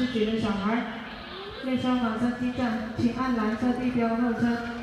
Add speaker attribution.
Speaker 1: 自己的小孩，列车晚车进站，请按蓝色地标候车。